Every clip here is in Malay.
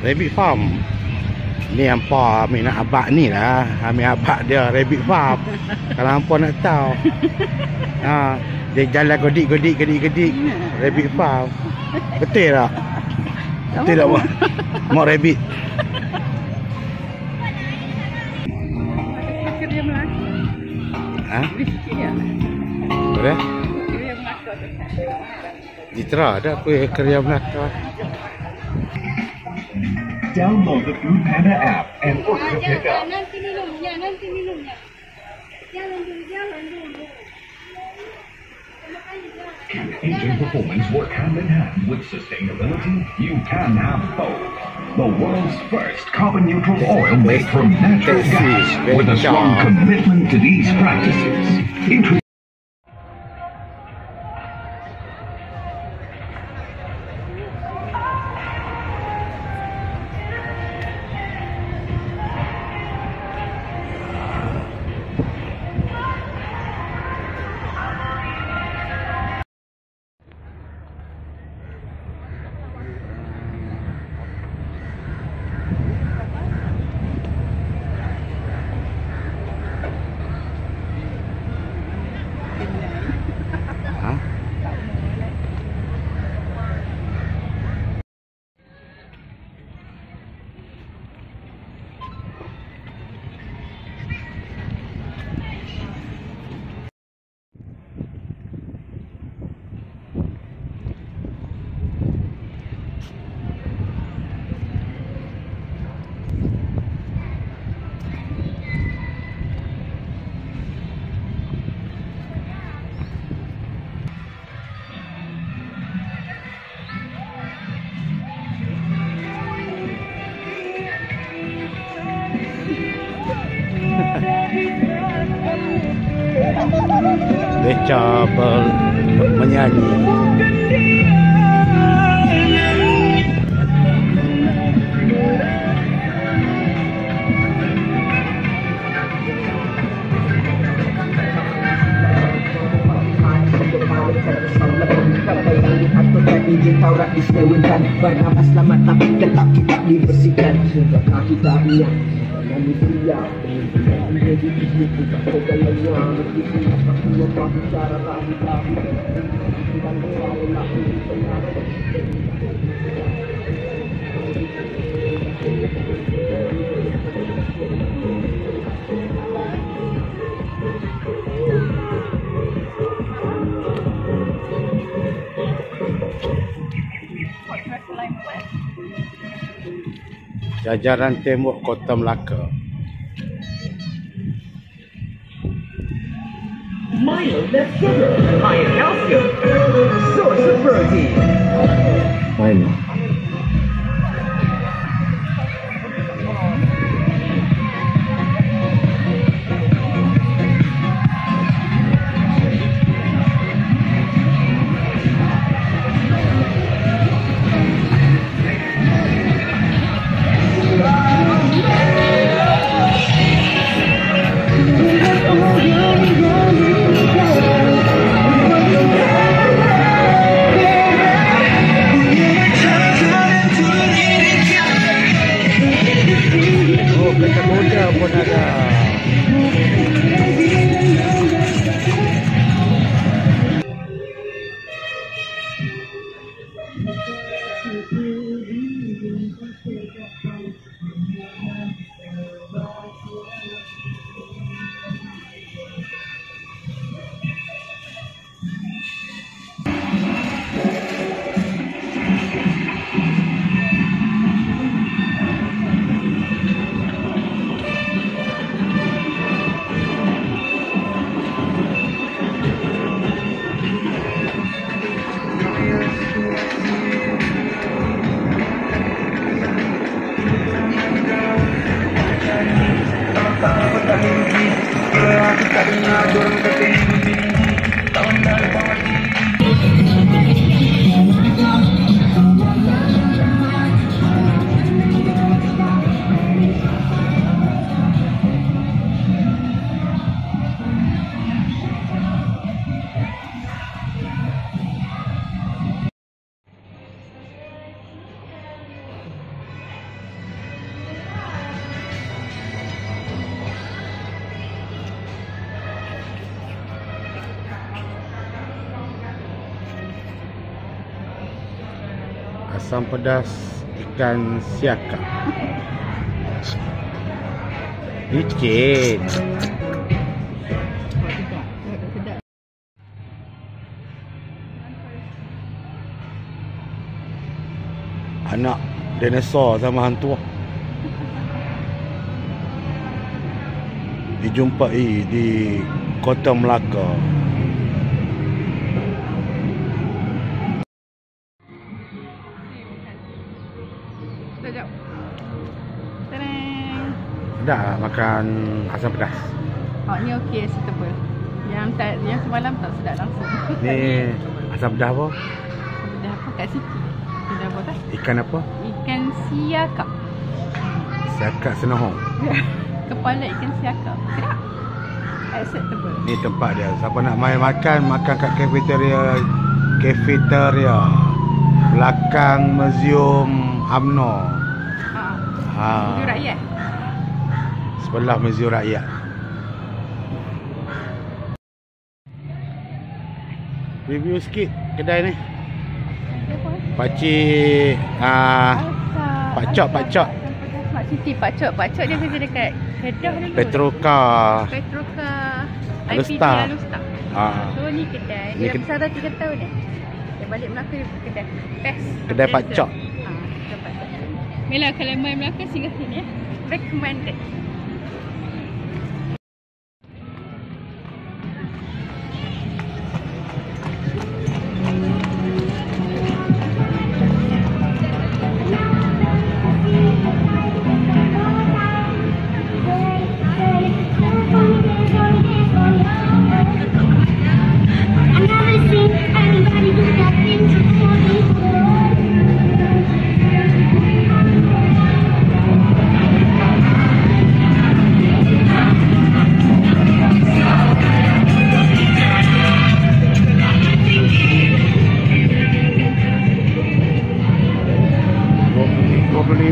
Rabbit farm. Ni hampa ambil nak abak ni lah. Ambil abak dia rabbit farm. Kalau hampa nak tahu. Ha, dia jalan godik godik godik godik. Rabbit farm. Betul tak? Betul tak mak? Mak rabbit. Ha? Boleh? Citra ada apa kerja Melaka. Download the Food Panda app and order to pick up. nanti minumnya, nanti minumnya. Jangan dulu, jangan dulu. Can engine performance work hand in hand with sustainability? You can have both. The world's first carbon neutral oil made from natural gas with a strong commitment to these practices. Intro- Beca ber, menyanyi. disewenkan Bernama selamat tapi tetap kita dibersihkan Sudahkah kita Jajaran Tembok Kota Melaka. Milo less sugar, high calcium, source of protein. Milo. Asam pedas ikan siaka. Sikit. Anak dinosaur sama hantu. Dijumpai di Kota Melaka. Sedap lah makan asam pedas. Oh, ni okey suitable. Yang tak yang semalam tak sedap langsung. Ni asam pedas apa? Dah apa kat situ? Sudah apa tak? Ikan apa? Ikan siakap. Siakak senohong. Kepala ikan siakap. Sedap. Acceptable. Ni tempat dia. Siapa nak main makan, makan kat cafeteria. Cafeteria. Belakang Museum UMNO. Ha. Ha. Tujuh rakyat. Sebelah Museum Rakyat. Review sikit kedai ni. Pakcik ah Asal. Pak Cok, Pak Cok. Siti, Pak Cok. Pak Cok dia kerja dekat Kedah dulu. Petroka. Petroka. IPD Alustar. Ah. So ni kedai. Dia besar dah 3 tahun ni. Dia balik Melaka dia kedai. Best. Kedai Pak Best. Cok. Ha, kedai Pak Cok. Mela kalau main Melaka singgah sini ya. Recommended.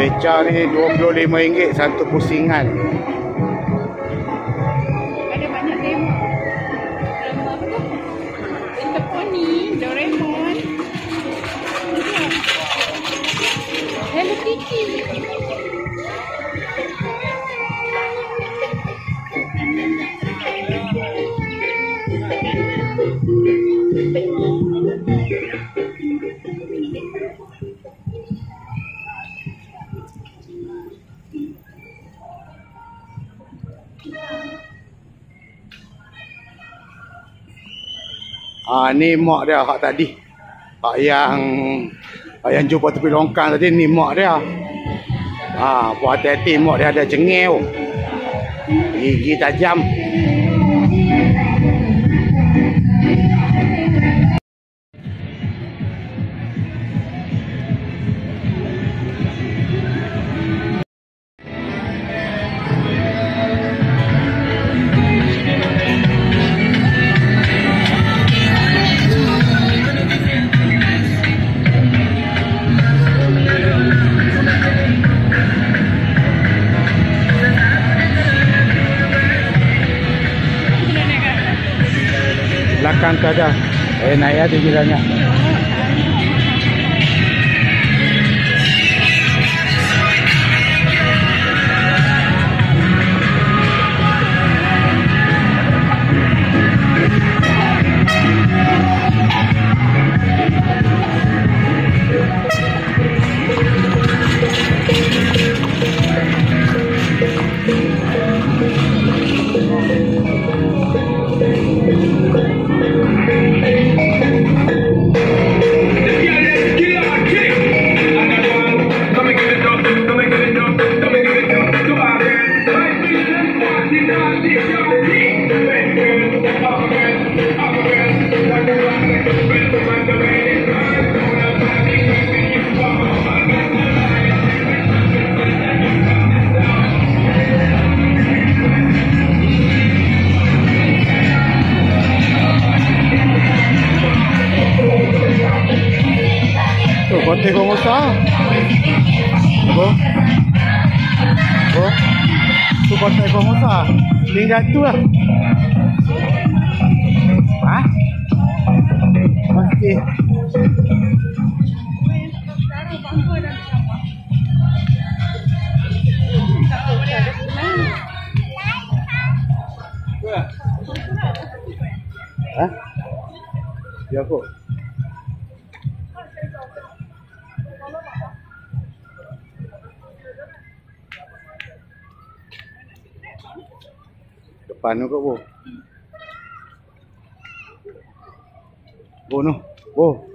Beca ni dua puluh lima ringgit satu pusingan. Ah ni mak dia hak tadi. Hak yang hak yang jumpa tepi longkang tadi ni mak dia. Ah, buat hati-hati mak dia ada cengeng. Gigi tajam. Ada. Eh naik ada jalannya. besar. Oh. Oh. Tu pasal ekor besar. Tinggal tu lah. Ha? Masih. Ha? Ya kok. Paano ko, oh? bo? Bo, no? Bo. Oh.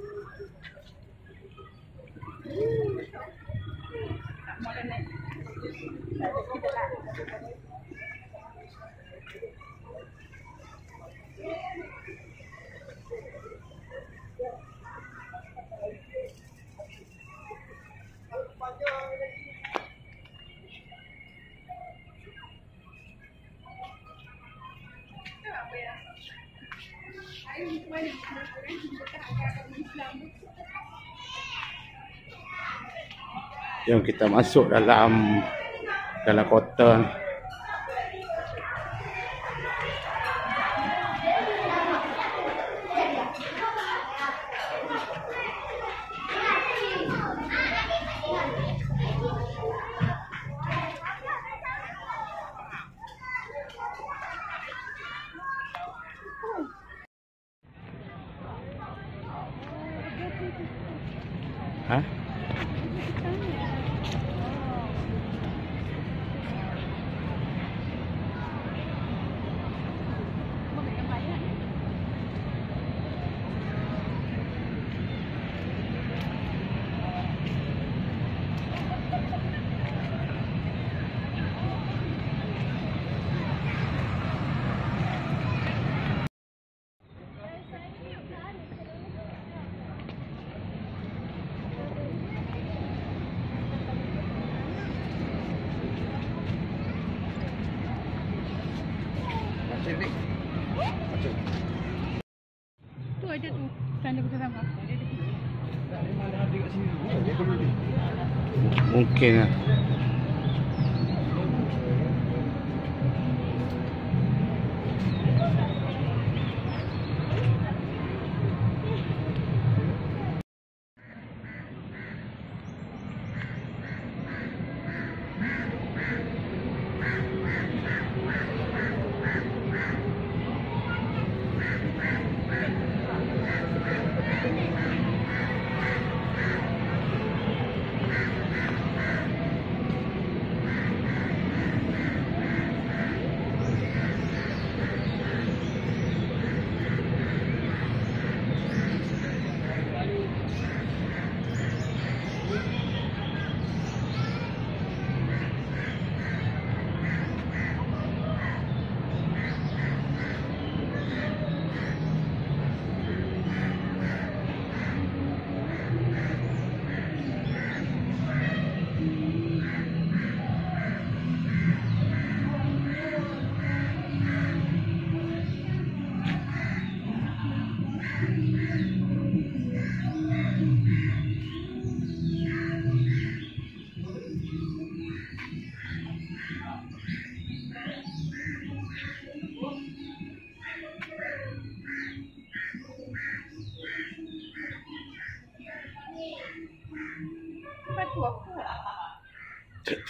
Jom kita masuk dalam dalam kota. Ha? Mungkin lah. 不是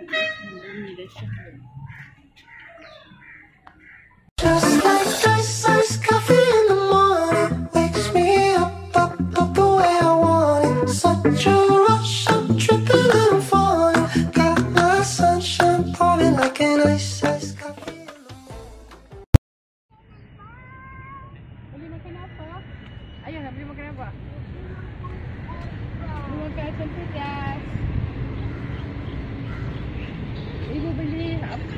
你的，你的生日。Beli makan asam pedas. Ibu beli ap-